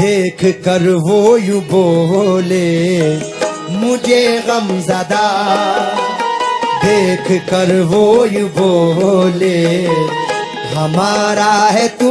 देख कर वो यू बोले, मुझे गम जदा देख कर वो यू बोले, हमारा है तू